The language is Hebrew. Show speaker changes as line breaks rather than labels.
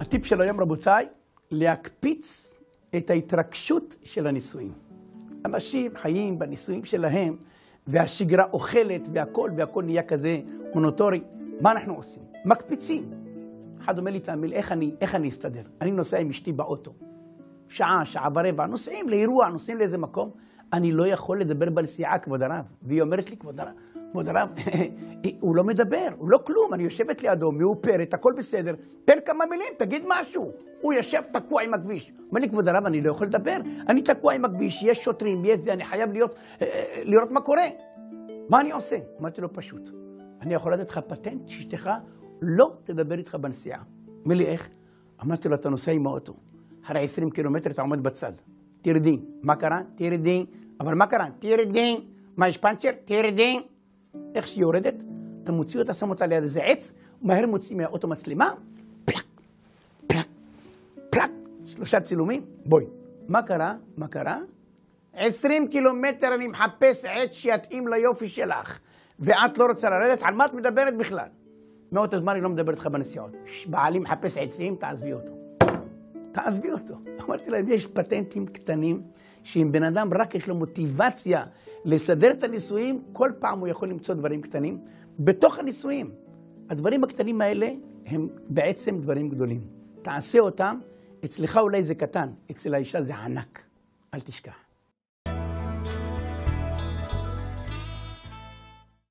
הטיפ של היום, רבותיי, להקפיץ את ההתרגשות של הנישואים. אנשים חיים בנישואים שלהם, והשגרה אוכלת, והכל, והכל נהיה כזה מונוטורי. מה אנחנו עושים? מקפיצים. אחד אומר לי, תאמין, איך אני, איך אני אסתדר? אני נוסע עם אשתי באוטו. שעה, שעה ורבע, נוסעים לאירוע, נוסעים לאיזה מקום. אני לא יכול לדבר בנסיעה, כבוד הרב. והיא אומרת לי, כבוד הרב, כבוד הרב, הוא לא מדבר, הוא לא כלום. אני יושבת לידו, מאופרת, הכל בסדר. תן כמה מילים, תגיד משהו. הוא יושב תקוע עם הכביש. אומר לי, כבוד הרב, אני לא יכול לדבר. אני תקוע עם הכביש, יש שוטרים, יש זה, אני חייב להיות, לראות מה קורה. מה אני עושה? אמרתי לו, פשוט. אני יכול לתת לך פטנט שאשתך לא תדבר איתך בנסיעה. אומר לי, איך? אמרתי לו, אתה נוסע עם האוטו. אחרי 20 קילומטר אתה עומד בצד. תרדי. מה קרה? תרדי. אבל מה קרה? תרדי. מה, יש פאנצ'ר? תרדי. איך שהיא יורדת, אתה מוציא אותה, שם אותה ליד איזה עץ, ומהר מוציא מהאוטו מצלמה, פלאק, פלאק, פלאק. שלושה צילומים, בואי. מה קרה? מה קרה? 20 קילומטר אני מחפש עץ שיתאים ליופי שלך, ואת לא רוצה לרדת, על מה את מדברת בכלל? מאותו זמן אני לא מדבר איתך בנסיעות. בעלי מחפש עצים, תעזבי אותו. תעזבי אותו. אמרתי להם, יש פטנטים קטנים, שאם בן אדם רק יש לו מוטיבציה לסדר את הנישואים, כל פעם הוא יכול למצוא דברים קטנים. בתוך הנישואים, הדברים הקטנים האלה הם בעצם דברים גדולים. תעשה אותם, אצלך אולי זה קטן, אצל האישה זה ענק. אל תשכח.